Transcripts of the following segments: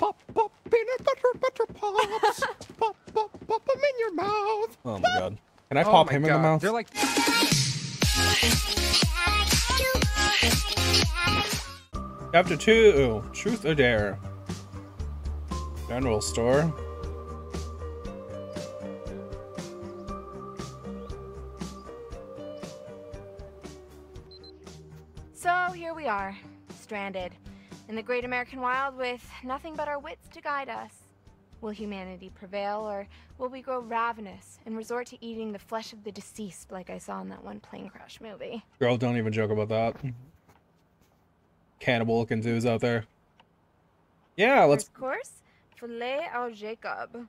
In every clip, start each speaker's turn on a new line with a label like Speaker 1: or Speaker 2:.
Speaker 1: Pop, pop, peanut butter, butter pops. pop, pop, pop them in your mouth.
Speaker 2: Oh my god. Can I
Speaker 3: Oh
Speaker 2: pop
Speaker 3: my
Speaker 2: him in the mouth?
Speaker 3: They're like
Speaker 2: Chapter 2 Truth or Dare. General store.
Speaker 4: The great American wild with nothing but our wits to guide us. Will humanity prevail, or will we grow ravenous and resort to eating the flesh of the deceased like I saw in that one plane crash movie?
Speaker 2: Girl, don't even joke about that. Cannibal looking dudes out there. Yeah, let's.
Speaker 4: First course, filet au Jacob.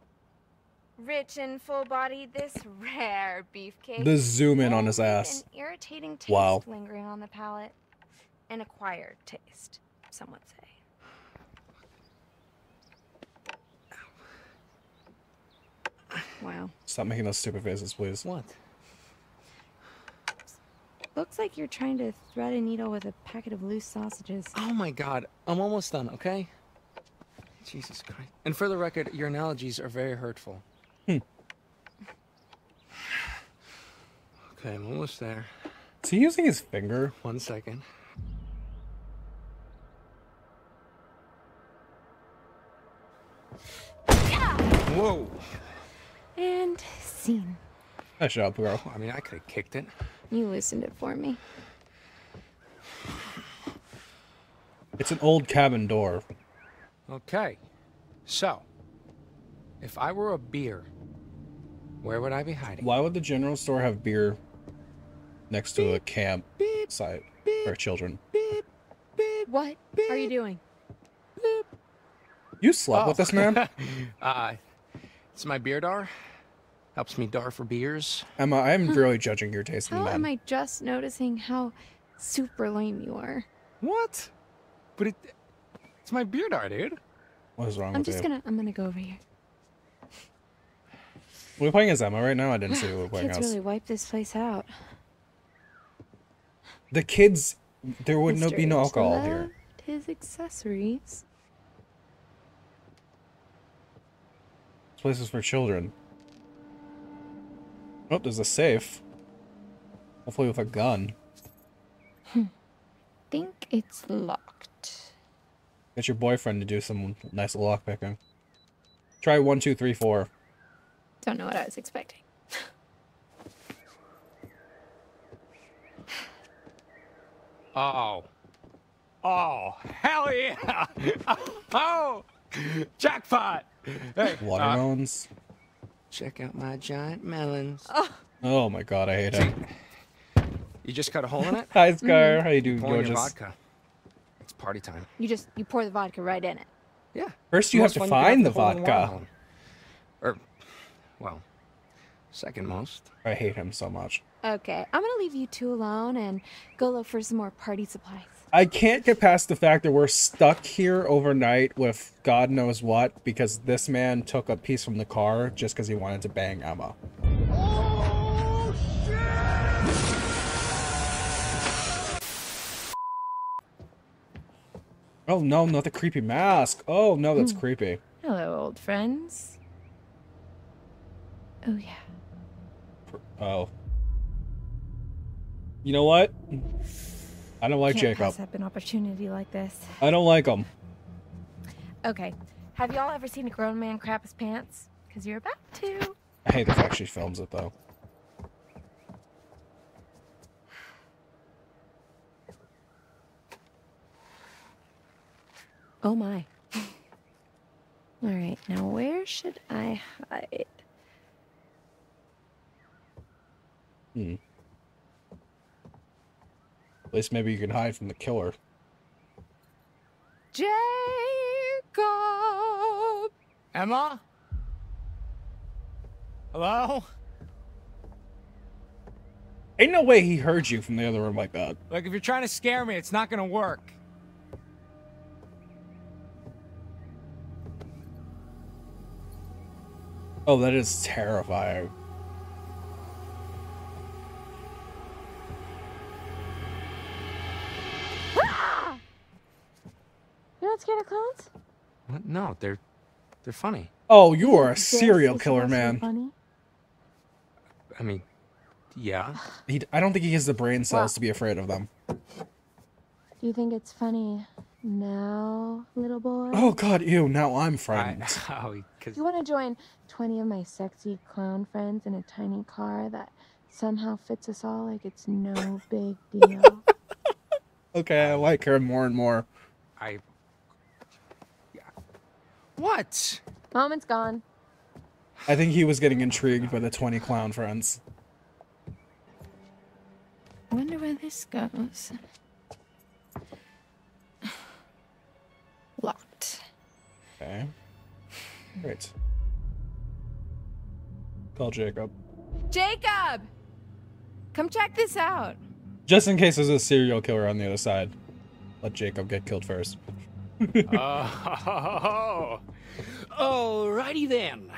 Speaker 4: Rich and full-bodied, this rare beefcake.
Speaker 2: The zoom in on his ass.
Speaker 4: An irritating taste
Speaker 2: Wow.
Speaker 4: lingering on the palate. An acquired taste, some would say. Wow.
Speaker 2: Stop making those stupid faces, please.
Speaker 3: what?
Speaker 4: Looks like you're trying to thread a needle with a packet of loose sausages.
Speaker 3: Oh my god, I'm almost done, okay? Jesus Christ. And for the record, your analogies are very hurtful.
Speaker 2: Hmm.
Speaker 3: Okay, I'm almost there.
Speaker 2: Is he using his finger?
Speaker 3: One second. Whoa!
Speaker 4: And scene.
Speaker 2: Nice job, girl.
Speaker 3: I mean, I could have kicked it.
Speaker 4: You loosened it for me.
Speaker 2: It's an old cabin door.
Speaker 3: Okay. So, if I were a beer, where would I be hiding?
Speaker 2: Why would the general store have beer next to a camp site for children?
Speaker 4: What are you doing?
Speaker 2: You slept with this man?
Speaker 3: uh, it's my beer dar. Helps me dar for beers.
Speaker 2: Emma, I'm really judging your taste in
Speaker 4: How am. I just noticing how super lame you are?
Speaker 3: What? But it, it's my beard dar, dude.
Speaker 2: What is wrong with that?
Speaker 4: I'm
Speaker 2: with
Speaker 4: just
Speaker 2: you?
Speaker 4: gonna I'm gonna go over here.
Speaker 2: We're we playing as Emma right now? I didn't see we were playing
Speaker 4: Kids
Speaker 2: as.
Speaker 4: really wipe this place out.
Speaker 2: The kids, there would no be no
Speaker 4: H
Speaker 2: alcohol here.
Speaker 4: His accessories.
Speaker 2: This place is for children. Oh, there's a safe. Hopefully with a gun.
Speaker 4: Think it's locked.
Speaker 2: Get your boyfriend to do some nice lock picking. Try one, two, three, four.
Speaker 4: Don't know what I was expecting.
Speaker 3: Oh. Oh, hell yeah! oh, jackpot! Hey, uh,
Speaker 2: Watermelons.
Speaker 3: Check out my giant melons.
Speaker 2: oh, oh my god, I hate it.
Speaker 3: You just cut a hole in it?
Speaker 2: Hi, Scar. Mm-hmm. How you doing,
Speaker 3: Pour in your vodka. It's party time.
Speaker 4: You just you pour the vodka right in it.
Speaker 3: Yeah.
Speaker 2: First, you have to
Speaker 3: fun you can
Speaker 2: find
Speaker 3: have
Speaker 2: the
Speaker 3: to hold in
Speaker 2: vodka.
Speaker 3: Or, er, well, second most.
Speaker 2: I hate him so much.
Speaker 4: Okay, I'm gonna leave you two alone and go look for some more party supplies.
Speaker 2: I can't get past the fact that we're stuck here overnight with God knows what because this man took a piece from the car just because he wanted to bang Emma. Oh shit! Oh no, not the creepy mask. Oh no, that's hmm. creepy.
Speaker 4: Hello, old friends. Oh yeah.
Speaker 2: Oh. You know what? I don't like
Speaker 4: Can't
Speaker 2: Jacob.
Speaker 4: pass up an opportunity like this.
Speaker 2: I don't like him.
Speaker 4: Okay, have y'all ever seen a grown man crap his pants? Cause you're about to.
Speaker 2: I hate the fact she films it though.
Speaker 4: Oh my. All right, now where should I hide?
Speaker 2: Hmm. At least maybe you can hide from the killer.
Speaker 4: Jacob.
Speaker 3: Emma? Hello?
Speaker 2: Ain't no way he heard you from the other room like that.
Speaker 3: Like, if you're trying to scare me, it's not gonna work.
Speaker 2: Oh, that is terrifying.
Speaker 4: Scared of clowns?
Speaker 3: What? No. No, they're they're funny.
Speaker 2: Oh, you are a
Speaker 4: This
Speaker 2: serial killer, man.
Speaker 4: Funny.
Speaker 3: I mean, yeah.
Speaker 2: He, I don't think he has the brain cells
Speaker 4: Well-
Speaker 2: to be afraid of them.
Speaker 4: Do you think it's funny now, little boy?
Speaker 2: Oh god, ew, now I'm
Speaker 3: I,
Speaker 2: frightened.
Speaker 3: oh, cause
Speaker 4: You want to join 20 of my sexy clown friends in a tiny car that somehow fits us all like it's no big deal?
Speaker 2: Okay, I like her more and more.
Speaker 3: I. Yeah. What?
Speaker 4: Moment's gone.
Speaker 2: I think he was getting intrigued by the 20 clown friends.
Speaker 4: Wonder where this goes. Locked.
Speaker 2: Okay. Great. Call Jacob.
Speaker 4: Jacob! Come check this out.
Speaker 2: Just in case there's a serial killer on the other side. Let Jacob get killed first.
Speaker 3: Oh. Alrighty then.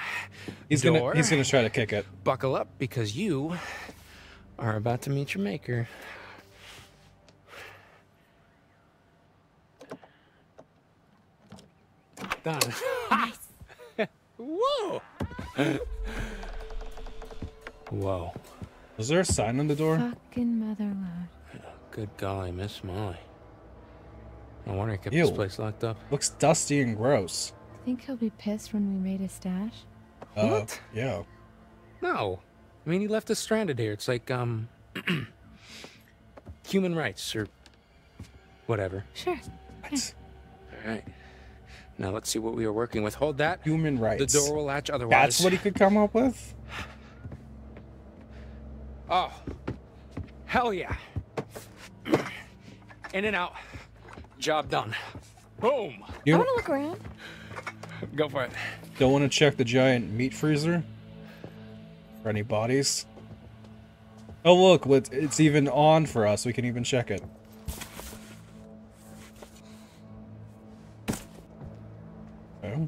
Speaker 2: He's gonna he's gonna try to kick it.
Speaker 3: Buckle up because you are about to meet your maker. Done. Whoa. Whoa.
Speaker 2: Was there a sign on the door?
Speaker 4: Fucking mother load.
Speaker 3: Good golly, Miss Molly. No wonder he kept this place locked up.
Speaker 2: Looks dusty and gross.
Speaker 4: Think he'll be pissed when we made a stash?
Speaker 2: Uh,
Speaker 3: What?
Speaker 2: Yeah.
Speaker 3: No. I mean, he left us stranded here. It's like, um, human rights or whatever.
Speaker 4: Sure.
Speaker 2: What?
Speaker 3: All right. Now let's see what we are working with. Hold that.
Speaker 2: Human rights.
Speaker 3: The door will latch otherwise.
Speaker 2: That's what he could come up with?
Speaker 3: Oh. Hell yeah. In and out. Job done. Boom.
Speaker 4: I
Speaker 2: You
Speaker 4: want to look around.
Speaker 3: Go for it.
Speaker 2: don't want to check the giant meat freezer? For any bodies? Oh look, it's it's even on for us. We can even check it. Okay.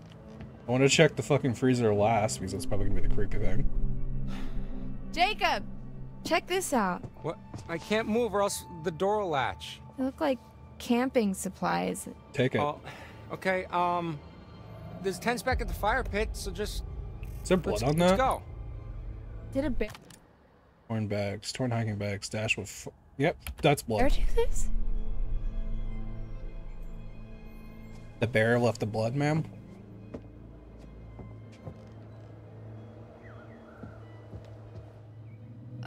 Speaker 2: I want to check the fucking freezer last because that's probably gonna be the creepy thing.
Speaker 4: Jacob! Check this out.
Speaker 3: What? I can't move or else the door will latch.
Speaker 4: They look like camping supplies.
Speaker 2: Take it.
Speaker 3: Oh, okay. Um, there's tents back at the fire pit, so just
Speaker 2: Is there blood
Speaker 3: let's,
Speaker 2: on
Speaker 3: let's
Speaker 2: that?
Speaker 3: go.
Speaker 4: Did a bear,
Speaker 2: Torn bags, torn hiking bags, dash with. F- yep, that's
Speaker 4: bear
Speaker 2: blood.
Speaker 4: do this?
Speaker 2: The bear left the blood, ma'am.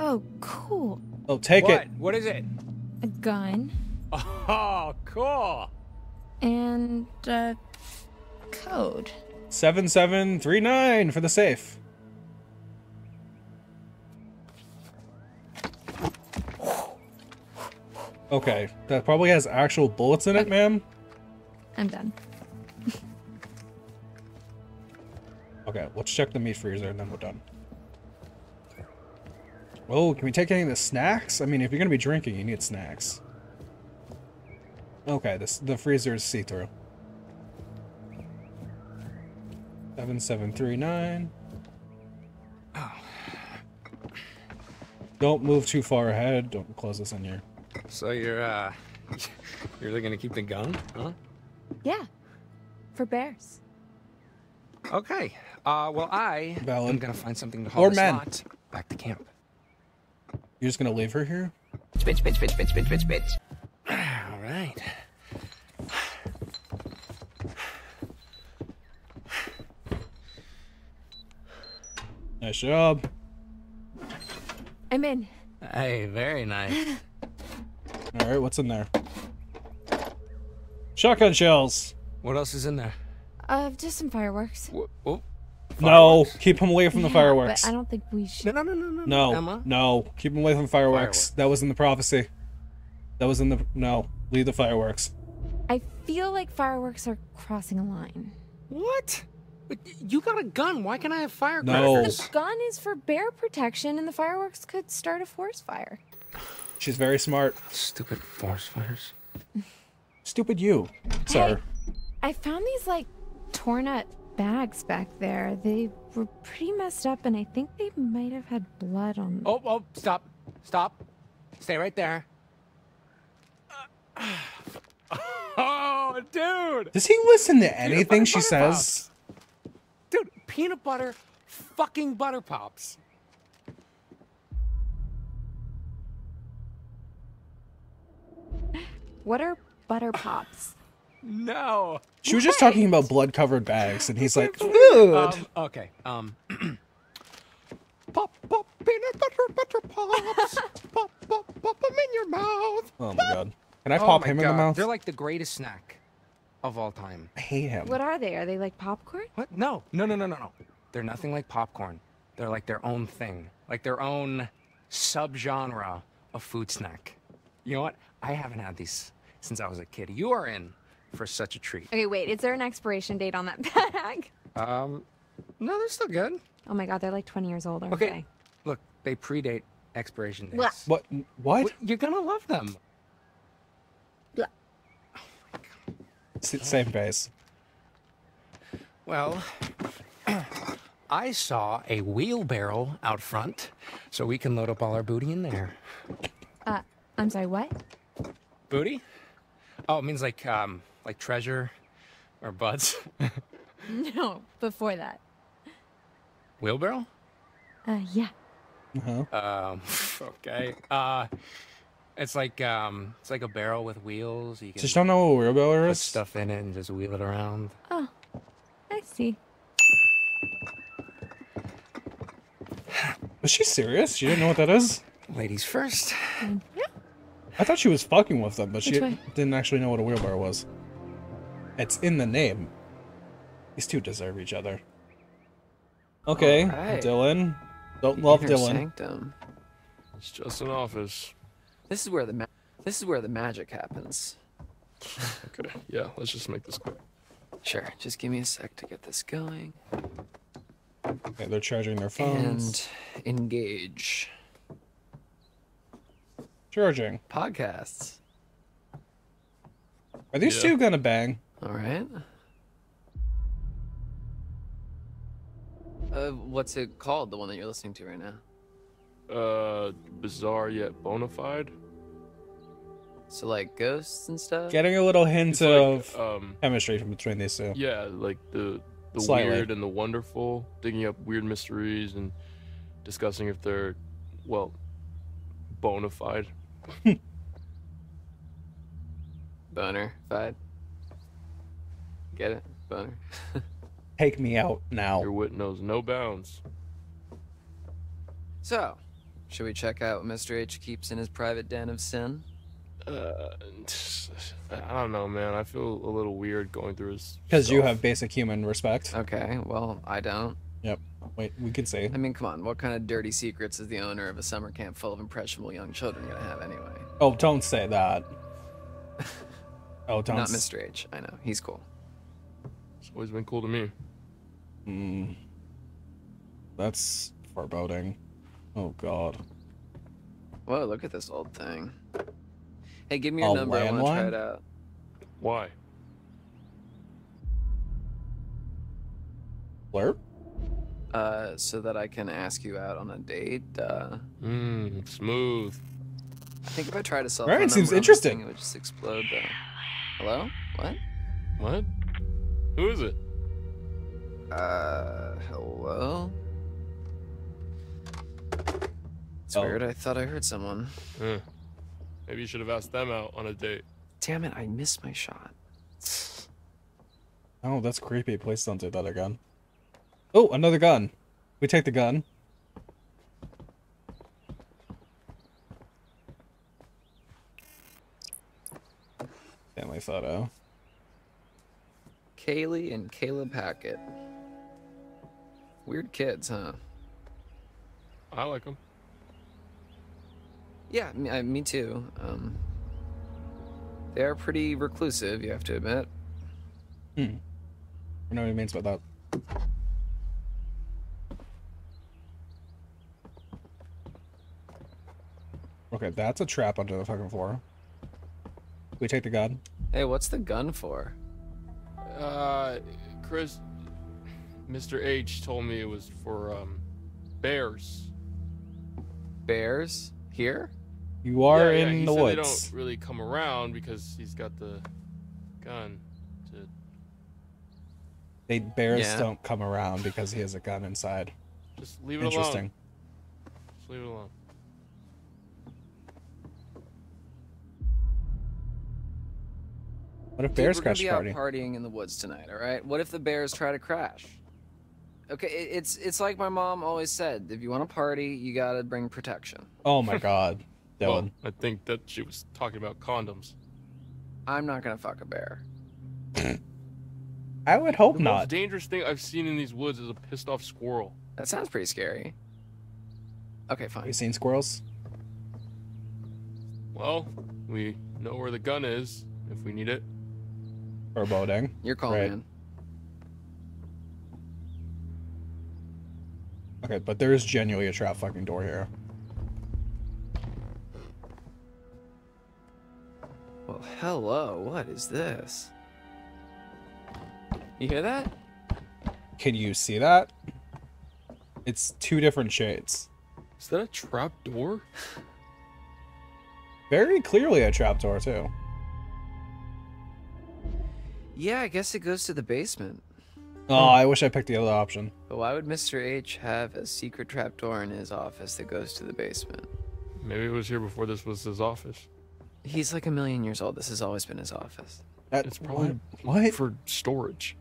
Speaker 4: Oh, cool.
Speaker 2: Oh, take
Speaker 3: what?
Speaker 2: it.
Speaker 3: What is it?
Speaker 4: A gun
Speaker 3: Oh, cool.
Speaker 4: and a code.
Speaker 2: Seven seven three nine for the safe. Okay, that probably has actual bullets in it, ma'am.
Speaker 4: I'm done.
Speaker 2: Okay, let's check the meat freezer and then we're done. Oh, can we take any of the snacks? I mean, if you're gonna be drinking, you need snacks. Okay, this the freezer is see-through. Seven seven three nine. Oh. Don't move too far ahead. Don't close this in here.
Speaker 3: So you're uh, you're really gonna keep the gun, huh?
Speaker 4: Yeah. For bears.
Speaker 3: Okay. Uh, well, I
Speaker 2: Valid.
Speaker 3: am gonna find something to haul
Speaker 2: Or
Speaker 3: this
Speaker 2: men.
Speaker 3: lot back to camp.
Speaker 2: You're just gonna leave her here?
Speaker 5: Bitch, bitch, bitch, bitch, bitch, bitch, bitch.
Speaker 3: All right.
Speaker 2: Nice job.
Speaker 4: I'm in.
Speaker 3: Hey, very nice.
Speaker 2: All right, what's in there? Shotgun shells.
Speaker 3: what else is in there?
Speaker 4: Uh, just some fireworks.
Speaker 3: Wh- oh,
Speaker 2: No, keep him away from the
Speaker 4: Yeah,
Speaker 2: fireworks.
Speaker 4: But I don't think we should.
Speaker 3: No, no, no, no, no.
Speaker 2: No,
Speaker 3: Emma.
Speaker 2: no, keep him away from fireworks.
Speaker 3: Fireworks.
Speaker 2: That was in the prophecy. That was in the no. Leave the fireworks.
Speaker 4: I feel like fireworks are crossing a line.
Speaker 3: What? But You got a gun. Why can't I have
Speaker 2: No.
Speaker 4: The gun is for bear protection, and the fireworks could start a forest fire.
Speaker 2: She's very smart.
Speaker 3: Stupid forest fires.
Speaker 2: Stupid you, sir.
Speaker 4: Hey, I found these like torn up bags back there. They were pretty messed up, and I think they might have had blood on them.
Speaker 3: Oh, oh, stop, stop, stay right there. Oh dude.
Speaker 2: Does he listen to anything she
Speaker 3: butter
Speaker 2: says?
Speaker 3: Dude, peanut butter fucking butter pops.
Speaker 4: What are butter pops?
Speaker 3: No.
Speaker 2: She was just talking about blood covered bags, and he's like, "Food."
Speaker 3: Um, okay. Um,
Speaker 1: Pop, pop, peanut butter, butter pops. pop, pop, pop them in your mouth.
Speaker 2: oh my god. Can I
Speaker 3: oh
Speaker 2: pop
Speaker 3: my
Speaker 2: him in the mouth?
Speaker 3: They're like the greatest snack of all time.
Speaker 2: I hate him.
Speaker 4: What are they? Are they like popcorn?
Speaker 3: What? No, no, no, no, no, no. They're nothing like popcorn. They're like their own thing, like their own subgenre of food snack. You know what? I haven't had these since I was a kid. You are in for such a treat.
Speaker 4: Okay, wait. Is there an expiration date on that bag?
Speaker 3: Um, no, they're still good.
Speaker 4: Oh my god, they're like 20 years old. aren't
Speaker 3: Okay,
Speaker 4: they?
Speaker 3: look, they predate expiration
Speaker 4: Blah.
Speaker 3: dates.
Speaker 2: What? What?
Speaker 3: What- You're gonna love them.
Speaker 2: S- Same base.
Speaker 3: Well, I saw a wheelbarrow out front, so we can load up all our booty in there.
Speaker 4: Uh, I'm sorry, what?
Speaker 3: Booty? Oh, it means like um like treasure or buds.
Speaker 4: No, before that.
Speaker 3: Wheelbarrow?
Speaker 4: Uh, yeah.
Speaker 2: Uh-huh.
Speaker 3: Um okay. Uh it's like um it's like a barrel with wheels. You can
Speaker 2: Just don't know what a wheelbarrow
Speaker 3: put
Speaker 2: is?
Speaker 3: stuff in it and just wheel it around.
Speaker 4: Oh, I see.
Speaker 2: Was she serious? She didn't know what that is?
Speaker 3: Ladies first. Yeah.
Speaker 2: I thought she was fucking with them, but she
Speaker 4: way?
Speaker 2: didn't actually know what a wheelbarrow was. It's in the name. These two deserve each other. Okay,
Speaker 6: Alright.
Speaker 2: Dylan. Don't love Dylan.
Speaker 6: Sanctum.
Speaker 7: It's just an office.
Speaker 6: This is where the ma- this is where the magic happens.
Speaker 7: Okay, yeah, let's just make this quick.
Speaker 6: Sure, just give me a sec to get this going
Speaker 2: Okay, they're charging their phones.
Speaker 6: and engage
Speaker 2: Charging.
Speaker 6: podcasts.
Speaker 2: Are these
Speaker 7: Yeah.
Speaker 2: two gonna bang?
Speaker 6: All right. Uh, what's it called? The one that you're listening to right now?
Speaker 7: Uh, bizarre yet bona fide.
Speaker 6: So like ghosts and stuff.
Speaker 2: Getting a little hint
Speaker 7: It's like,
Speaker 2: of
Speaker 7: um,
Speaker 2: chemistry from between these two.
Speaker 7: yeah, like the the
Speaker 2: Slightly.
Speaker 7: weird and the wonderful, digging up weird mysteries and discussing if they're, well, bona fide.
Speaker 6: Boner. Fide. Get it? Boner.
Speaker 2: Take me out now.
Speaker 7: Your wit knows no bounds.
Speaker 6: So, should we check out what Mr. H keeps in his private den of sin?
Speaker 7: Uh, I don't know, man. I feel a little weird going through his.
Speaker 2: Because you have basic human respect.
Speaker 6: Okay, well, I don't.
Speaker 2: Yep. Wait, we could see.
Speaker 6: I mean, come on, what kind of dirty secrets is the owner of a summer camp full of impressionable young children gonna have anyway?
Speaker 2: Oh, don't say that. Oh, don't.
Speaker 6: Not Mr. H. I know, he's cool.
Speaker 7: It's always been cool to me.
Speaker 2: Mm. That's foreboding. Oh God.
Speaker 6: Whoa, look at this old thing. Hey, give me your
Speaker 2: A
Speaker 6: number. I want to try it out.
Speaker 7: Why?
Speaker 2: Blurb?
Speaker 6: Uh, so that I can ask you out on a date. Uh,
Speaker 7: Mmm, smooth.
Speaker 6: I think if I try to cell
Speaker 2: Alright,
Speaker 6: phone
Speaker 2: seems
Speaker 6: number on this
Speaker 2: interesting.
Speaker 6: it would just explode. Though. Hello? What?
Speaker 7: What? Who is it?
Speaker 6: Uh, hello? It's
Speaker 2: Oh.
Speaker 6: weird. I thought I heard someone.
Speaker 7: Maybe you should have asked them out on a date.
Speaker 6: Damn it! I missed my shot.
Speaker 2: Oh, that's creepy. Please don't do that again. Oh, another gun. We take the gun. Family photo.
Speaker 6: Uh, Kaylee and Caleb Hackett. Weird kids, huh?
Speaker 7: I like them.
Speaker 6: Yeah, me, I, me too. Um, they are pretty reclusive, you have to admit. Hmm.
Speaker 2: I know what he means by that. Okay, that's a trap under the fucking floor. We take the gun.
Speaker 6: Hey, what's the gun for?
Speaker 7: Uh, Chris, Mr. H told me it was for um, bears.
Speaker 6: Bears? Here?
Speaker 2: You are
Speaker 7: Yeah, yeah,
Speaker 2: in
Speaker 7: he
Speaker 2: the
Speaker 7: said They don't really come around because he's got the gun to.
Speaker 2: They bears
Speaker 6: Yeah.
Speaker 2: don't come around because he has a gun inside.
Speaker 7: Just leave it
Speaker 2: Interesting.
Speaker 7: alone. Just leave it alone.
Speaker 2: What if
Speaker 6: Dude,
Speaker 2: bears
Speaker 6: we're gonna
Speaker 2: crash
Speaker 6: be
Speaker 2: party?
Speaker 6: out partying in the woods tonight, all right? What if the bears try to crash? Okay, it's it's like my mom always said: if you want to party, you gotta bring protection.
Speaker 2: Oh my god, Dylan.
Speaker 7: Well, I think that she was talking about condoms.
Speaker 6: I'm not gonna fuck a bear.
Speaker 2: I would hope not.
Speaker 7: The most dangerous thing I've seen in these woods is a pissed off squirrel.
Speaker 6: That sounds pretty scary. Okay,
Speaker 2: Have
Speaker 6: fine.
Speaker 2: you seen squirrels?
Speaker 7: Well, we know where the gun is if we need it.
Speaker 2: Foreboding.
Speaker 6: Your call,
Speaker 2: Right.
Speaker 6: man.
Speaker 2: Okay, but there is genuinely a trap fucking door here.
Speaker 6: Well, hello. What is this? You hear that?
Speaker 2: Can you see that? It's two different shades.
Speaker 7: Is that a trap door?
Speaker 2: Very clearly a trap door too.
Speaker 6: Yeah, I guess it goes to the basement.
Speaker 2: Oh, I wish I picked the other option.
Speaker 6: But why would Mr. H have a secret trapdoor in his office that goes to the basement?
Speaker 7: Maybe it was here before this was his office.
Speaker 6: He's like a million years old. This has always been his office.
Speaker 2: That,
Speaker 7: It's probably
Speaker 2: what?
Speaker 7: for storage.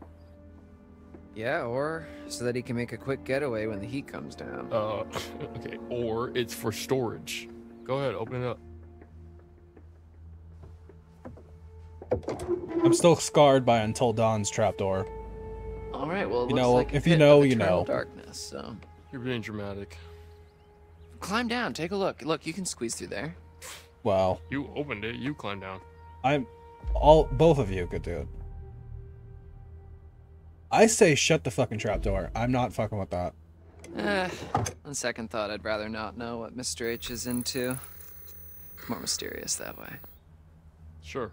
Speaker 6: Yeah, or so that he can make a quick getaway when the heat comes down.
Speaker 7: Uh, okay, or it's for storage. Go ahead, open it up.
Speaker 2: I'm still scarred by Until Dawn's trapdoor.
Speaker 6: All right, well, it
Speaker 2: You
Speaker 6: looks
Speaker 2: know,
Speaker 6: like
Speaker 2: if you know, you know.
Speaker 6: Darkness. So
Speaker 7: You're being dramatic.
Speaker 6: climb down, take a look. Look, you can squeeze through there.
Speaker 2: Well,
Speaker 7: You opened it. You climbed down.
Speaker 2: I'm all both of you could do it. I say shut the fucking trapdoor. I'm not fucking with that.
Speaker 6: Eh, on second thought, I'd rather not know what Mr. H is into. More mysterious that way.
Speaker 7: Sure.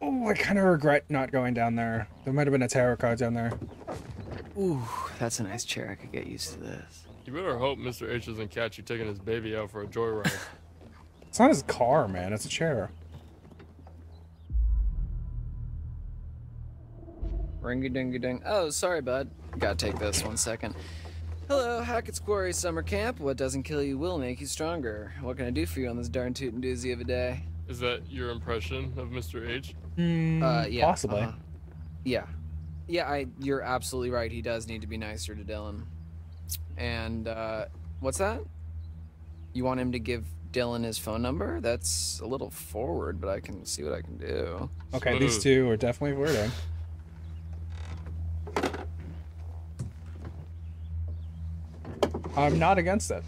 Speaker 2: Oh, I kind of regret not going down there. There might have been a tarot card down there.
Speaker 6: Ooh, that's a nice chair. I could get used to this.
Speaker 7: You better hope Mr. H doesn't catch you taking his baby out for a joyride.
Speaker 2: It's not his car, man. It's a chair.
Speaker 6: Ringy dingy ding. Oh, sorry, bud. Gotta take this one second. Hello, Hackett's Quarry Summer Camp. What doesn't kill you will make you stronger. What can I do for you on this darn tootin' doozy of a day?
Speaker 7: Is that your impression of Mr. H?
Speaker 2: Hmm,
Speaker 6: Uh, yeah.
Speaker 2: Possibly.
Speaker 6: uh-huh. Yeah. Yeah, I. You're absolutely right. He does need to be nicer to Dylan. And uh, what's that? You want him to give Dylan his phone number? That's a little forward, but I can see what I can do.
Speaker 2: Okay, these
Speaker 7: hmm.
Speaker 2: two are definitely flirting. I'm not against it.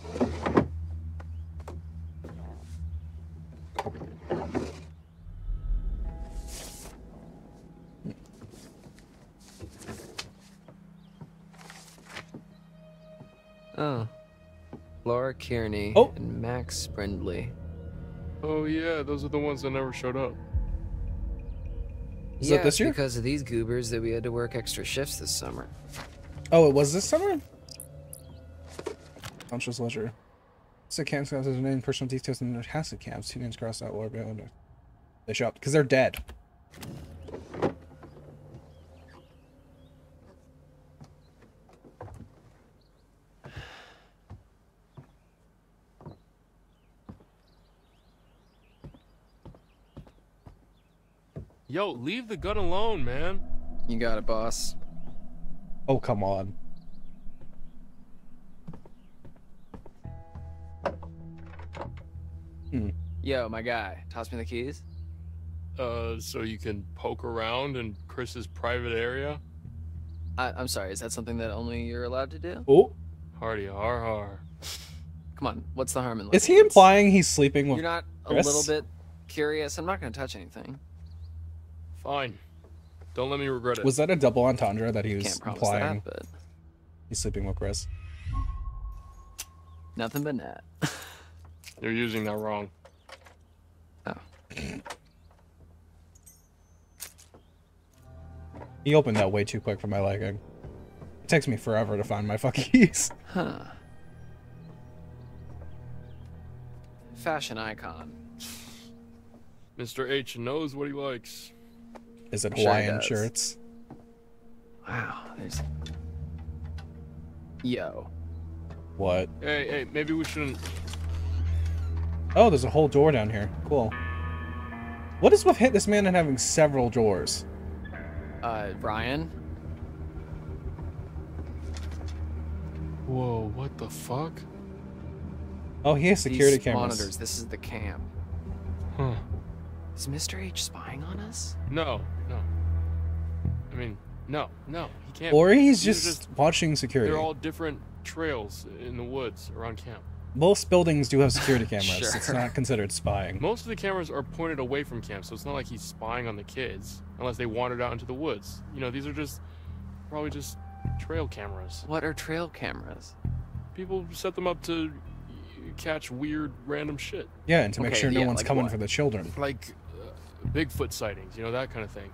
Speaker 6: Laura Kearney
Speaker 2: Oh.
Speaker 6: and Max Brinly.
Speaker 7: Oh yeah, those are the ones that never showed up.
Speaker 2: Is
Speaker 6: yeah,
Speaker 2: that this
Speaker 6: it's
Speaker 2: year?
Speaker 6: because of these goobers that we had to work extra shifts this summer.
Speaker 2: Oh, it was this summer? Conscious Leisure. So camps has name, personal details, and has camps. Two names crossed out. Lord, beyond it. They show up because they're dead.
Speaker 7: Yo, leave the gun alone, man.
Speaker 6: You got it, boss.
Speaker 2: Oh, come on. Hmm.
Speaker 6: Yo, my guy, toss me the keys.
Speaker 7: Uh, so you can poke around in Chris's private area.
Speaker 6: I, I'm sorry, is that something that only you're allowed to do?
Speaker 2: Oh,
Speaker 7: Hardy har har.
Speaker 6: Come on, what's the harm in
Speaker 2: is he implying he's sleeping with?
Speaker 6: You're not a little bit curious? I'm not gonna touch anything.
Speaker 7: Fine. Don't let me regret it.
Speaker 2: Was that a double entendre that he was
Speaker 6: Can't promise
Speaker 2: implying
Speaker 6: that, but
Speaker 2: he's sleeping with Chris?
Speaker 6: nothing but net.
Speaker 7: You're using that wrong.
Speaker 6: Oh.
Speaker 2: He opened that way too quick for my liking. It takes me forever to find my fucking keys.
Speaker 6: Huh. Fashion icon.
Speaker 7: Mr. H knows what he likes.
Speaker 2: Is it
Speaker 6: Sure
Speaker 2: Hawaiian
Speaker 6: does.
Speaker 2: shirts?
Speaker 6: Wow, there's. Yo.
Speaker 2: What?
Speaker 7: Hey, hey, maybe we shouldn't.
Speaker 2: Oh, there's a whole door down here. Cool. What is with hit this man and having several doors?
Speaker 6: Uh, Ryan?
Speaker 7: Whoa, what the fuck?
Speaker 2: Oh, he has security
Speaker 6: These
Speaker 2: cameras.
Speaker 6: monitors. This is the camp.
Speaker 7: Huh.
Speaker 6: Is Mr. H spying on us?
Speaker 7: No, no. I mean, no, no. He can't.
Speaker 2: Or he's
Speaker 7: These
Speaker 2: just,
Speaker 7: are
Speaker 2: watching security.
Speaker 7: They're all different trails in the woods around camp.
Speaker 2: Most buildings do have security cameras. It's not considered spying.
Speaker 7: Most of the cameras are pointed away from camp, so it's not like he's spying on the kids unless they wandered out into the woods. You know, these are just probably just trail cameras.
Speaker 6: What are trail cameras?
Speaker 7: People set them up to catch weird random shit,
Speaker 2: Yeah, and to make
Speaker 6: Okay,
Speaker 2: sure no
Speaker 6: yeah,
Speaker 2: one's
Speaker 6: like
Speaker 2: coming
Speaker 6: what?
Speaker 2: for the children.
Speaker 7: like uh, Bigfoot sightings, you know, that kind of thing.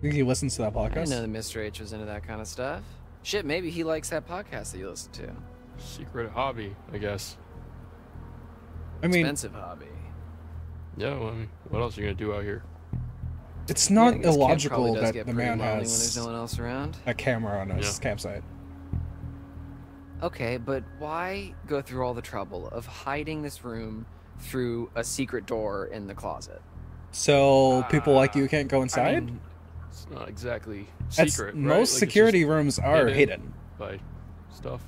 Speaker 2: Think he listens to that podcast.
Speaker 6: I didn't know that Mr. H was into that kind of stuff. Shit, maybe he likes that podcast that you listen to.
Speaker 7: Secret hobby, I guess.
Speaker 2: I mean,
Speaker 6: Expensive hobby.
Speaker 7: Yeah, well, I mean, what else are you gonna do out here?
Speaker 2: it's not
Speaker 6: I guess camp probably
Speaker 2: illogical that the man
Speaker 6: lonely when there's
Speaker 2: has
Speaker 6: no one else around.
Speaker 2: a camera on his
Speaker 7: Yeah.
Speaker 2: campsite.
Speaker 6: Okay, but why go through all the trouble of hiding this room through a secret door in the closet?
Speaker 2: So people like
Speaker 7: Uh,
Speaker 2: you can't go
Speaker 7: I
Speaker 2: inside?
Speaker 7: mean, it's not exactly secret. right?
Speaker 2: most
Speaker 7: Like,
Speaker 2: security rooms are
Speaker 7: hidden.
Speaker 2: hidden.
Speaker 7: by stuff.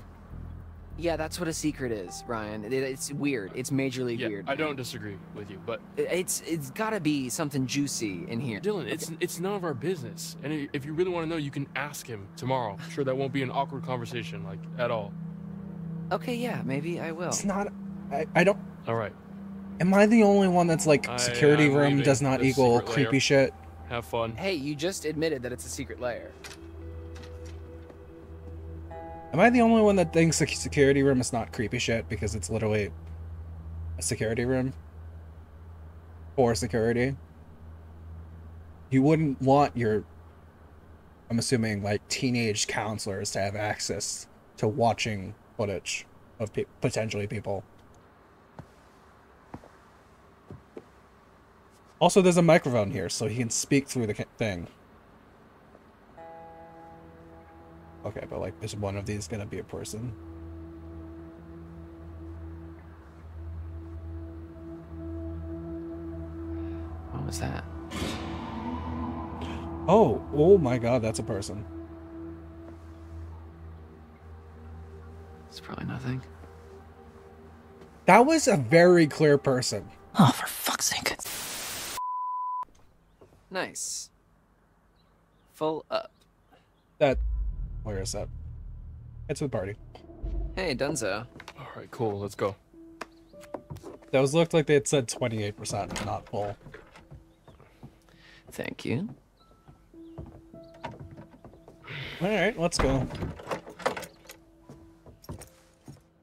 Speaker 6: Yeah, that's what a secret is, Ryan. It, it's weird. It's majorly
Speaker 7: Yeah,
Speaker 6: weird.
Speaker 7: I don't disagree with you, but
Speaker 6: It- It's it's got to be something juicy in here.
Speaker 7: Dylan, it's it's none of our business. And if you really want to know, you can ask him tomorrow. I'm sure that won't be an awkward conversation, like at all.
Speaker 6: Okay, yeah, maybe I will.
Speaker 2: It's not. I, I don't.
Speaker 7: All right,
Speaker 2: Am I the only one that's like
Speaker 7: I-
Speaker 2: security
Speaker 7: I'm
Speaker 2: room
Speaker 7: leaving
Speaker 2: does not
Speaker 7: this
Speaker 2: equal creepy
Speaker 7: layer.
Speaker 2: shit?
Speaker 7: Have fun.
Speaker 6: Hey, you just admitted that it's a secret layer.
Speaker 2: Am I the only one that thinks a security room is not creepy shit because it's literally a security room for security? You wouldn't want your, I'm assuming, like teenage counselors to have access to watching footage of pe- potentially people. Also, there's a microphone here, so he can speak through the thing. Okay, but like, is one of these gonna be a person?
Speaker 6: What was that?
Speaker 2: Oh, oh my god, that's a person.
Speaker 6: It's probably nothing.
Speaker 2: That was a very clear person.
Speaker 5: Oh, for fuck's sake.
Speaker 6: Nice. Full up.
Speaker 2: That, where is that? It's the party.
Speaker 6: Hey, Dunzo.
Speaker 7: All right, cool. Let's go.
Speaker 2: Those looked like they had said 28%, not full.
Speaker 6: Thank you.
Speaker 2: Alright, let's go.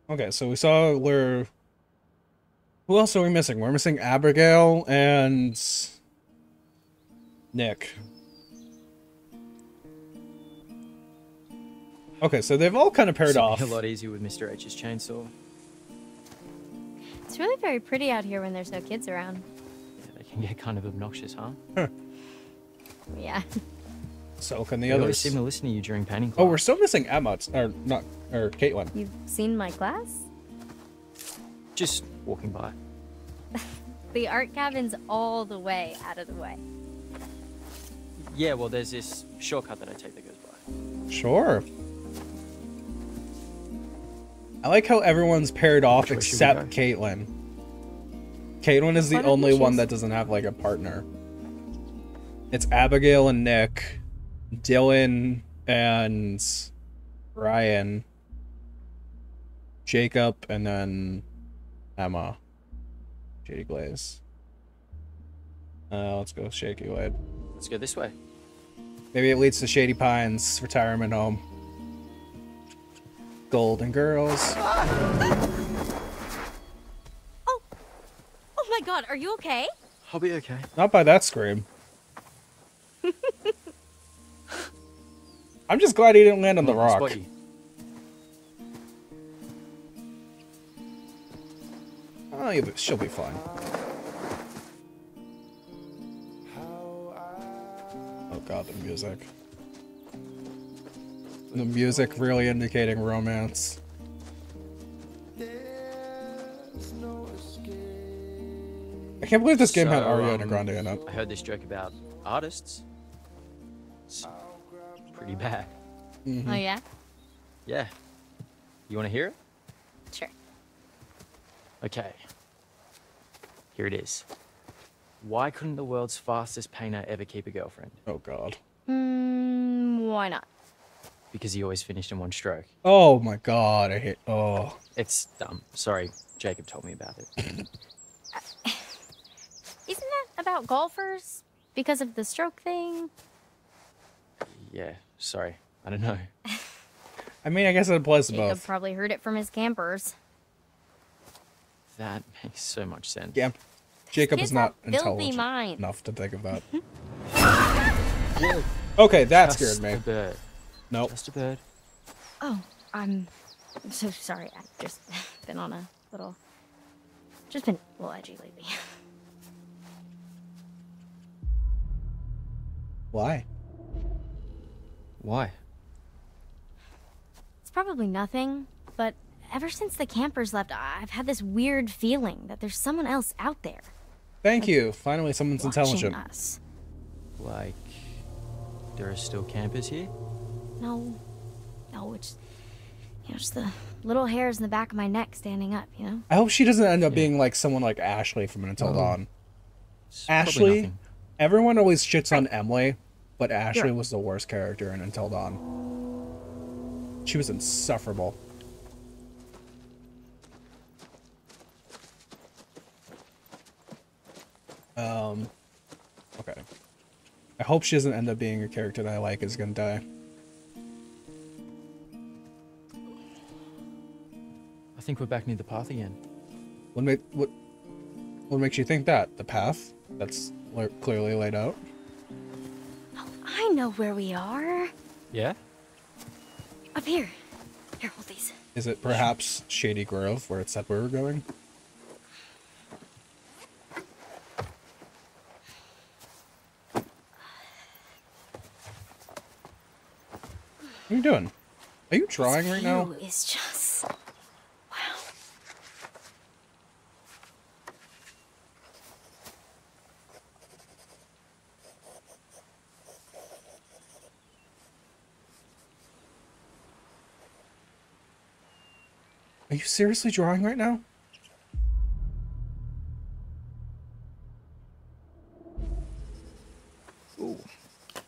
Speaker 2: Okay, so we saw where... Who else are we missing? We're missing Abigail and... Nick. Okay, so they've all kind of paired off.
Speaker 8: A lot easier with Mr. H's chainsaw.
Speaker 4: It's really very pretty out here when there's no kids around.
Speaker 8: Yeah, they can get kind of obnoxious, huh?
Speaker 4: Yeah.
Speaker 2: So can the
Speaker 8: They
Speaker 2: others.
Speaker 8: seem to listen to you during painting class.
Speaker 2: Oh, we're still missing Emma, or not, or Kaitlyn.
Speaker 4: You've seen my class?
Speaker 8: just walking by.
Speaker 4: The art cabin's all the way out of the way.
Speaker 8: Yeah, well, there's this shortcut that I take that goes by.
Speaker 2: Sure. I like how everyone's paired off
Speaker 8: Which way should we
Speaker 2: except
Speaker 8: go?
Speaker 2: Kaitlyn. Kaitlyn is the only one that doesn't have like a partner. It's Abigail and Nick, Dylan and Ryan, Jacob, and then Emma. Shady Glaze. Uh, let's go Shaky Wade.
Speaker 8: Let's go this way.
Speaker 2: Maybe it leads to Shady Pines retirement home. Golden Girls.
Speaker 4: Oh oh my god, are you okay?
Speaker 8: I'll be okay.
Speaker 2: Not by that scream. I'm just glad he didn't land on the
Speaker 8: Come on, I'll
Speaker 2: rock.
Speaker 8: spot.
Speaker 2: Oh, be, she'll be fine. God, the music. The music really indicating romance. I can't believe this game had
Speaker 8: So,
Speaker 2: Ariana
Speaker 8: um,
Speaker 2: Grande in it.
Speaker 8: I heard this joke about artists. It's pretty bad.
Speaker 2: Mm-hmm.
Speaker 9: Oh yeah.
Speaker 8: Yeah. You want to hear it?
Speaker 9: Sure.
Speaker 8: Okay. Here it is. Why couldn't the world's fastest painter ever keep a girlfriend?
Speaker 2: Oh god.
Speaker 9: Mm, why not?
Speaker 8: Because he always finished in one stroke.
Speaker 2: Oh my god, I hit. Oh.
Speaker 8: It's dumb. Sorry, Jacob told me about it.
Speaker 9: Isn't that about golfers? Because of the stroke thing?
Speaker 8: yeah, sorry. I don't know.
Speaker 2: I mean, I guess it applies to
Speaker 9: Jacob
Speaker 2: both.
Speaker 9: probably heard it from his campers.
Speaker 8: That makes so much sense.
Speaker 2: Yeah. Jacob
Speaker 9: Kids
Speaker 2: is not
Speaker 9: have filthy
Speaker 2: intelligent
Speaker 9: minds.
Speaker 2: enough to think of that. okay, that
Speaker 8: Just
Speaker 2: scared
Speaker 8: a
Speaker 2: me.
Speaker 8: bird.
Speaker 2: Nope.
Speaker 8: Just a bird.
Speaker 9: Oh, I'm so sorry. I've just been on a little. Just been a little edgy lately.
Speaker 2: Why?
Speaker 8: Why?
Speaker 9: It's probably nothing, but ever since the campers left, I've had this weird feeling that there's someone else out there
Speaker 2: Thank you. Finally, someone's
Speaker 9: watching
Speaker 2: intelligent.
Speaker 9: us.
Speaker 8: Like, there are still campers here?
Speaker 9: No, no, it's you know, just the little hairs in the back of my neck standing up. You know.
Speaker 2: I hope she doesn't end up being like someone like Ashley from Until Dawn.
Speaker 8: It's
Speaker 2: Ashley, everyone always shits on Emily, but Ashley
Speaker 9: right.
Speaker 2: was the worst character in Until Dawn. She was insufferable. Um, okay. I hope she doesn't end up being a character that I like is gonna die.
Speaker 8: I think we're back near the path again.
Speaker 2: What make what what makes you think that? The path that's le- clearly laid out.
Speaker 9: Oh, I know where we are.
Speaker 8: Yeah?
Speaker 9: Up here. Here, hold these.
Speaker 2: Is it perhaps Shady Grove where it said we were going? What are you doing? Are you drawing right now?
Speaker 9: View is just wow.
Speaker 2: Are you seriously drawing right now?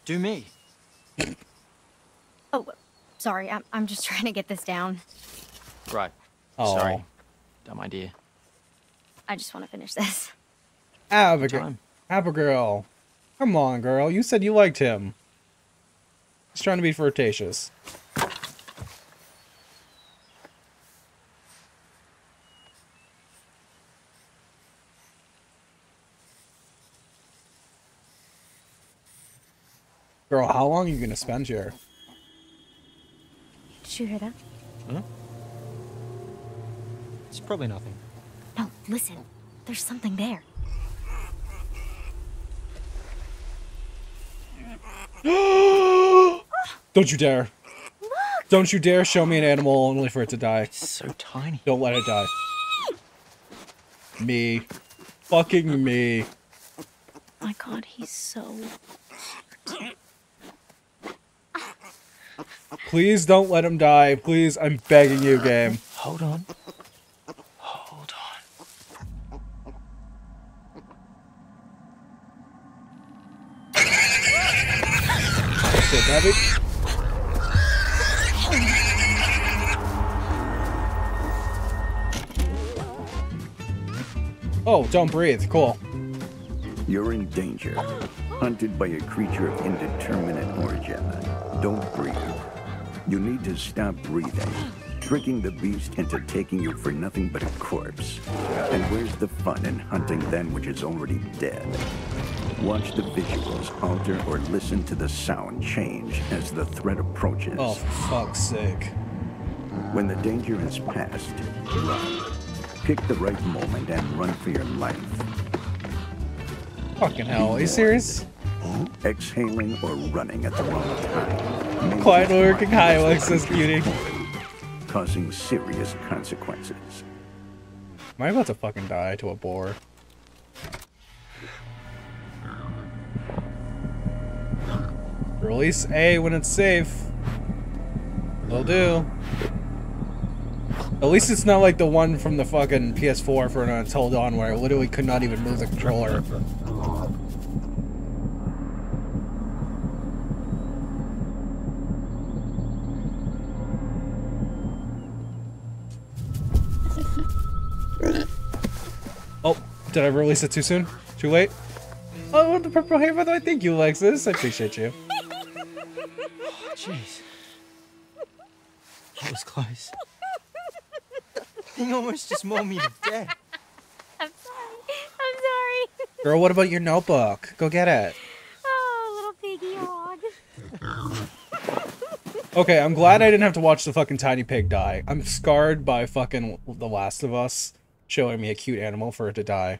Speaker 8: Do me.
Speaker 9: Sorry. I'm I'm just trying to get this down.
Speaker 8: Right.
Speaker 2: Oh,
Speaker 8: Sorry. Dumb idea.
Speaker 9: I just want to finish this.
Speaker 2: Abigail.
Speaker 8: Time.
Speaker 2: Abigail. Come on, girl. You said you liked him. He's trying to be flirtatious. Girl, how long are you gonna spend here?
Speaker 9: Did you hear that? Hmm?
Speaker 8: It's probably nothing.
Speaker 9: No, listen. There's something there.
Speaker 2: Don't you dare. Don't you dare show me an animal only for it to die.
Speaker 8: It's so tiny.
Speaker 2: Don't let it die. Me. Fucking me.
Speaker 9: My God, he's so.
Speaker 2: Please don't let him die. Please, I'm begging you, game.
Speaker 8: Hold on. Hold on.
Speaker 2: Shit, Abby. Oh, don't breathe. Cool.
Speaker 10: You're in danger. Hunted by a creature of indeterminate origin. Don't breathe. You need to stop breathing, tricking the beast into taking you for nothing but a corpse. And where's the fun in hunting then which is already dead? Watch the visuals alter or listen to the sound change as the threat approaches.
Speaker 2: Oh, fuck's sake.
Speaker 10: When the danger is past, run. Pick the right moment and run for your life.
Speaker 2: Fucking hell. Are you serious?
Speaker 10: Exhaling or running at the wrong time.
Speaker 2: Quiet
Speaker 10: just
Speaker 2: working
Speaker 10: mark
Speaker 2: high,
Speaker 10: your
Speaker 2: Alexis,
Speaker 10: spot. Causing serious consequences.
Speaker 2: Am I about to fucking die to a boar? Release A when it's safe. Will do. At least it's not like the one from the fucking PS4 for Until Dawn where I literally could not even move the controller. Did I release it too soon? Too late? Oh, the purple hair, by the way. Thank you, Alexis. I appreciate you.
Speaker 8: Jeez. That was close. Thing almost just mauled me to death.
Speaker 9: I'm sorry. I'm sorry.
Speaker 2: Girl, what about your notebook? Go get it.
Speaker 9: Oh, little piggy hog.
Speaker 2: Okay, I'm glad I didn't have to watch the fucking tiny pig die. I'm scarred by fucking The Last of Us showing me a cute animal for it to die.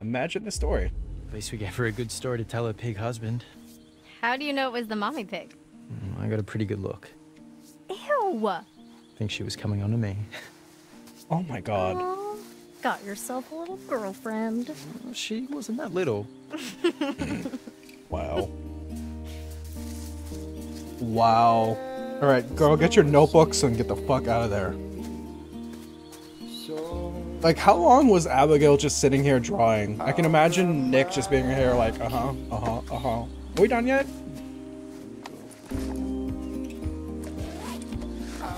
Speaker 2: Imagine the story.
Speaker 8: At least we gave her a good story to tell her pig husband.
Speaker 9: How do you know it was the mommy pig?
Speaker 8: Mm, I got a pretty good look.
Speaker 9: Ew.
Speaker 8: Think she was coming on to me.
Speaker 2: Oh my god.
Speaker 9: Aw, got yourself a little girlfriend.
Speaker 8: She wasn't that little.
Speaker 2: Wow. Wow. Alright, girl, get your notebooks and get the fuck out of there. Like, how long was Abigail just sitting here drawing? I can imagine Nick just being here like, uh-huh, uh-huh, uh-huh. Are we done yet?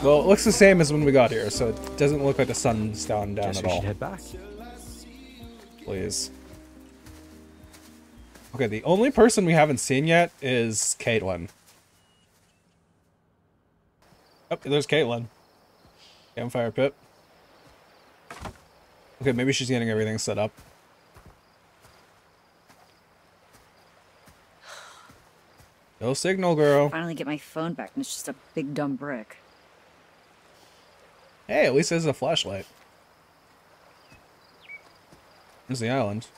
Speaker 2: Well, it looks the same as when we got here, so it doesn't look like the sun's down down
Speaker 8: Guess
Speaker 2: at
Speaker 8: we
Speaker 2: all.
Speaker 8: should head back.
Speaker 2: Please. Okay, the only person we haven't seen yet is Kaitlyn. Oh, there's Kaitlyn. Campfire pit. Okay, maybe she's getting everything set up. No signal, girl.
Speaker 11: Finally get my phone back, and it's just a big dumb brick.
Speaker 2: Hey, at least there's a flashlight. There's the island.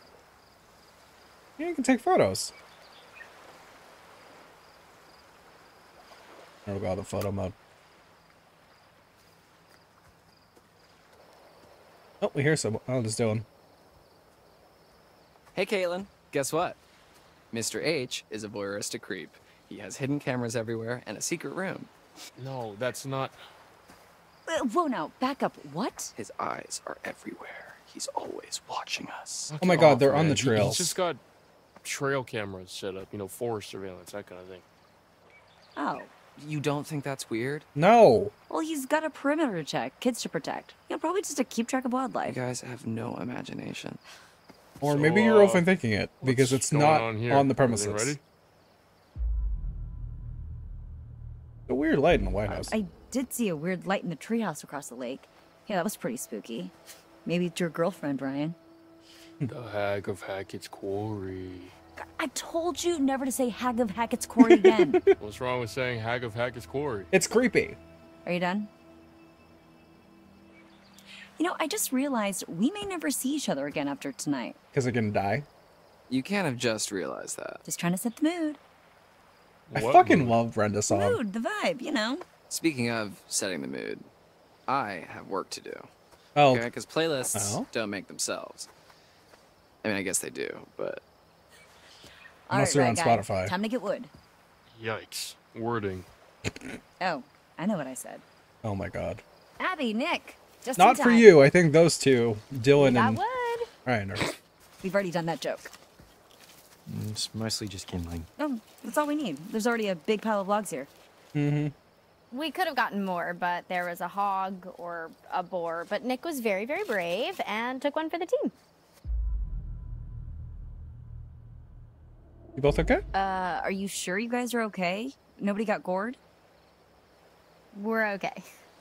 Speaker 2: Yeah, you can take photos. There we go, the photo mode. Oh, we hear someone. Oh, just doing.
Speaker 6: Hey, Kaitlyn. Guess what? Mr. H is a voyeuristic creep. He has hidden cameras everywhere and a secret room.
Speaker 7: No, that's not.
Speaker 11: Uh, whoa, now, back up. What?
Speaker 6: His eyes are everywhere. He's always watching us.
Speaker 2: Oh my God,
Speaker 7: off,
Speaker 2: they're on
Speaker 7: man.
Speaker 2: the
Speaker 7: He-
Speaker 2: trails.
Speaker 7: He's just got trail cameras set up, you know, forest surveillance, that kind of thing.
Speaker 11: Oh.
Speaker 6: You don't think that's weird?
Speaker 2: No.
Speaker 11: Well, he's got a perimeter to check, kids to protect. You know, probably just to keep track of wildlife.
Speaker 6: You guys have no imagination.
Speaker 2: Or
Speaker 7: So,
Speaker 2: maybe you're
Speaker 7: uh,
Speaker 2: overthinking it because it's not
Speaker 7: on here?
Speaker 2: on the premises.
Speaker 7: ready?
Speaker 2: A weird light in the White House.
Speaker 11: I did see a weird light in the treehouse across the lake. Yeah, that was pretty spooky. Maybe it's your girlfriend, Ryan.
Speaker 7: The Hag of Hackett's Quarry.
Speaker 11: I told you never to say Hag of Hackett's Quarry again.
Speaker 7: What's wrong with saying Hag of Hackett's Quarry?
Speaker 2: It's creepy.
Speaker 11: Are you done? You know, I just realized we may never see each other again after tonight.
Speaker 2: Because they're gonna die.
Speaker 6: You can't have just realized that.
Speaker 11: Just trying to set the mood.
Speaker 2: I
Speaker 7: What
Speaker 2: fucking
Speaker 7: mood?
Speaker 2: love Brenda Song.
Speaker 11: Mood, the vibe, you know.
Speaker 6: Speaking of setting the mood, I have work to do.
Speaker 2: Oh,
Speaker 6: Okay, because playlists
Speaker 2: Oh.
Speaker 6: don't make themselves. I mean, I guess they do, but
Speaker 11: All
Speaker 2: Unless
Speaker 11: right,
Speaker 2: you're
Speaker 11: right,
Speaker 2: on
Speaker 11: guy.
Speaker 2: Spotify.
Speaker 11: Time to get wood.
Speaker 7: Yikes. Wording.
Speaker 11: Oh, I know what I said.
Speaker 2: oh my god.
Speaker 11: Abby, Nick, just
Speaker 2: Not
Speaker 11: in
Speaker 2: for you. I think those two, Dylan
Speaker 9: That
Speaker 2: and.
Speaker 9: would.
Speaker 2: Alright, nerd.
Speaker 11: We've already done that joke.
Speaker 8: Mm, It's mostly just kindling.
Speaker 11: Oh, that's all we need. There's already a big pile of logs here.
Speaker 2: Mm-hmm.
Speaker 9: We could have gotten more, but there was a hog or a boar. But Nick was very, very brave and took one for the team.
Speaker 2: You both okay?
Speaker 11: Uh, are you sure you guys are okay? Nobody got gored?
Speaker 9: We're okay.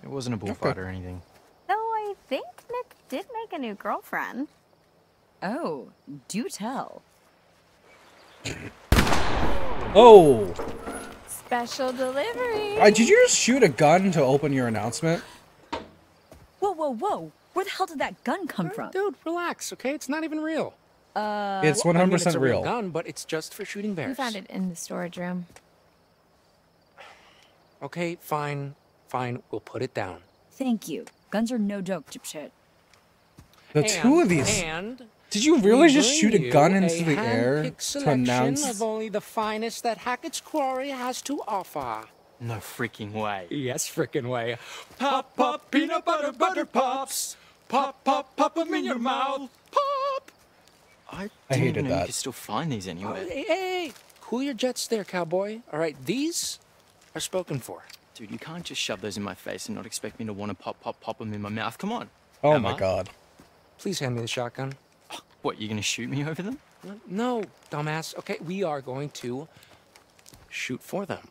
Speaker 8: It wasn't a bullfight or anything.
Speaker 9: Though I think Nick did make a new girlfriend.
Speaker 11: Oh, do tell.
Speaker 2: Oh!
Speaker 9: Special delivery.
Speaker 2: Uh, did you just shoot a gun to open your announcement?
Speaker 11: Whoa, whoa, whoa, whoa! Where the hell did that gun come from?
Speaker 3: Dude, relax, okay? It's not even real.
Speaker 11: Uh,
Speaker 2: It's
Speaker 3: Well, I mean,
Speaker 2: 100%
Speaker 3: it's a real
Speaker 2: real.
Speaker 3: gun, but it's just for shooting bears.
Speaker 4: We found it in the storage room.
Speaker 3: Okay, fine, fine. We'll put it down.
Speaker 11: thank you. Guns are no joke, dipshit.
Speaker 2: The two of these.
Speaker 3: And
Speaker 2: Did you really just shoot a gun into
Speaker 3: a
Speaker 2: the air
Speaker 3: hand-picked
Speaker 2: to
Speaker 3: selection
Speaker 2: announce?
Speaker 3: of only the finest that Hackett's Quarry has to offer.
Speaker 8: No freaking way.
Speaker 3: Yes, frickin' way. Pop, pop, peanut butter, butter pops. Pop, pop, pop them in your mouth. Pop.
Speaker 8: I,
Speaker 2: I
Speaker 8: didn't
Speaker 2: hated
Speaker 8: know you could still find these anywhere.
Speaker 3: Oh, hey, hey, cool your jets there, cowboy. All right, these are spoken for.
Speaker 8: Dude, you can't just shove those in my face and not expect me to want to pop, pop, pop them in my mouth. Come on.
Speaker 2: Oh my
Speaker 8: Emma?
Speaker 2: god.
Speaker 3: Please hand me the shotgun.
Speaker 8: Oh, what, you gonna shoot me over them?
Speaker 3: No, dumbass. Okay, we are going to shoot for them.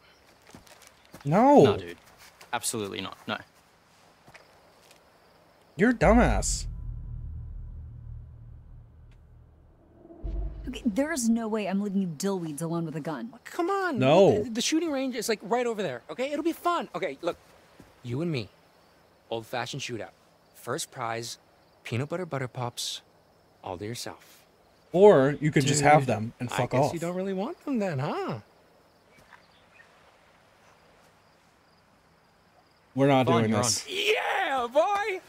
Speaker 2: No.
Speaker 8: No, dude. Absolutely not. No.
Speaker 2: You're a dumbass.
Speaker 11: There is no way I'm leaving you dillweeds alone with a gun.
Speaker 3: Come on.
Speaker 2: No.
Speaker 3: The, the shooting range is like right over there. Okay, it'll be fun. Okay, look, you and me, old-fashioned shootout. First prize, peanut butter butter pops, all to yourself.
Speaker 2: Or you could just have them and fuck
Speaker 3: I
Speaker 2: fuck
Speaker 3: guess
Speaker 2: off.
Speaker 3: you don't really want them then, huh?
Speaker 2: We're not
Speaker 8: Fine,
Speaker 2: doing
Speaker 8: you're
Speaker 2: this.
Speaker 3: Yeah, boy.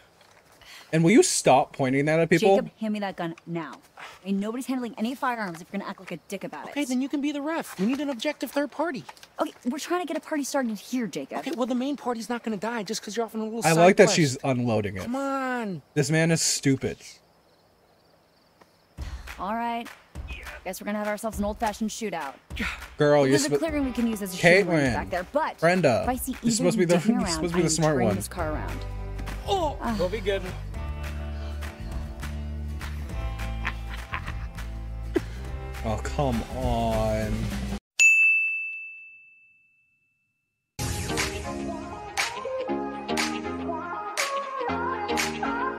Speaker 2: And will you stop pointing that at people?
Speaker 11: Jacob, hand me that gun now. I mean, nobody's handling any firearms if you're gonna act like a dick about
Speaker 3: Okay,
Speaker 11: it.
Speaker 3: then you can be the ref. We need an objective third party.
Speaker 11: Okay, we're trying to get a party started here, Jacob.
Speaker 3: Okay, well the main party's not gonna die just because you're off on a little
Speaker 2: I
Speaker 3: side
Speaker 2: like that she's unloading it.
Speaker 3: Come on.
Speaker 2: This man is stupid.
Speaker 11: All right. Guess we're gonna have ourselves an old-fashioned shootout.
Speaker 2: Girl, you're
Speaker 11: There's a
Speaker 2: supposed
Speaker 11: clearing we can use as a shooting range back there, but
Speaker 2: Brenda,
Speaker 11: if I see
Speaker 2: you're supposed to be
Speaker 11: of you
Speaker 2: the-
Speaker 11: dicking
Speaker 2: you're
Speaker 11: around,
Speaker 2: supposed to be the smart
Speaker 11: turning
Speaker 2: one.
Speaker 11: This car around.
Speaker 3: Oh,
Speaker 11: Ah.
Speaker 3: we'll be good.
Speaker 2: Oh, come on.